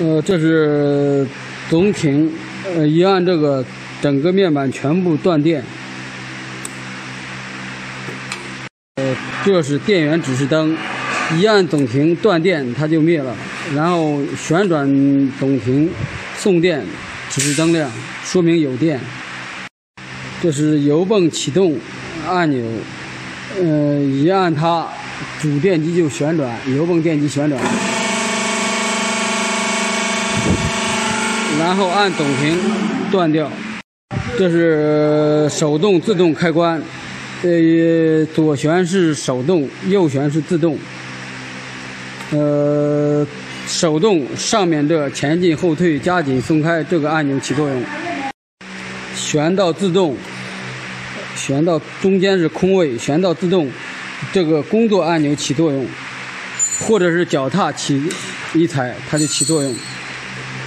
呃，这是总停，呃，一按这个，整个面板全部断电。呃，这是电源指示灯，一按总停断电，它就灭了。然后旋转总停送电，指示灯亮，说明有电。这是油泵启动按钮，呃，一按它，主电机就旋转，油泵电机旋转。然后按总停，断掉。这是手动自动开关，呃，左旋是手动，右旋是自动。呃，手动上面这前进、后退、加紧、松开这个按钮起作用。旋到自动，旋到中间是空位，旋到自动，这个工作按钮起作用，或者是脚踏起一踩，它就起作用。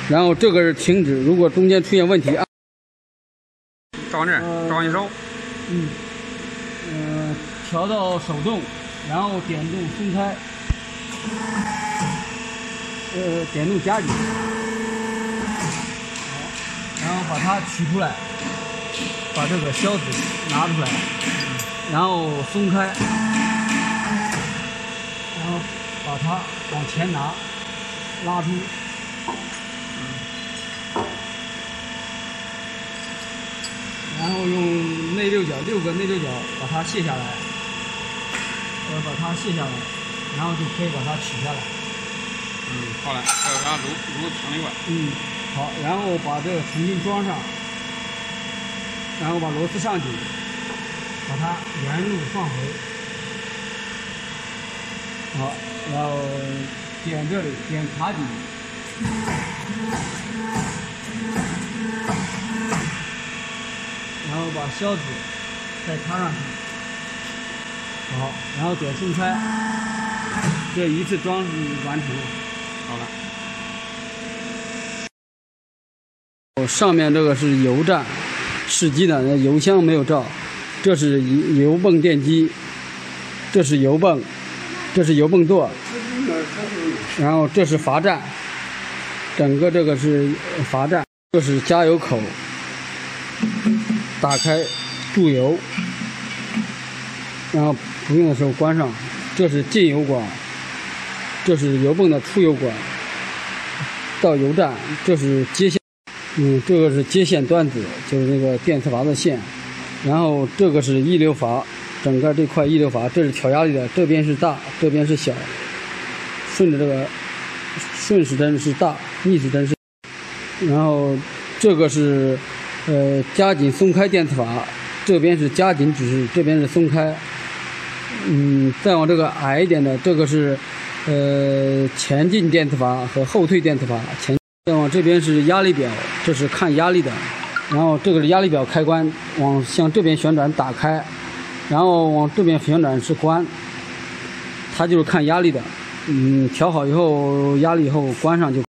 然后这个是停止，如果中间出现问题啊，照那，照你手。嗯，呃，调到手动，然后点动松开，呃，点动加紧，好，然后把它取出来，把这个销子拿出来，然后松开，然后把它往前拿，拉出。然后用内六个内六角把它卸下来，呃，把它卸下来，然后就可以把它取下来。嗯，好嘞，再把它撸撸强力管。嗯，好，然后把这个重新装上，然后把螺丝上紧，把它原路放回。好，然后点这里，点卡底。然后把销子再插上去，好，然后点松开，这一次装完成了。好了。哦上面这个是油站，试机的，那油箱没有照。这是油泵电机，这是油泵，这是油泵座，然后这是阀站，整个这个是阀站，这是加油口。打开注油，然后不用的时候关上。这是进油管，这是油泵的出油管，到油站。这是接线，嗯，这个是接线端子，就是那个电磁阀的线。然后这个是溢流阀，整个这块溢流阀，这是调压力的，这边是大，这边是小。顺着这个顺时针是大，逆时针是。然后这个是。呃，加紧松开电磁阀，这边是加紧指示，这边是松开。嗯，再往这个矮一点的，这个是呃前进电磁阀和后退电磁阀。前再往这边是压力表，这是看压力的。然后这个是压力表开关，往向这边旋转打开，然后往这边旋转是关。它就是看压力的。嗯，调好以后压力以后关上就。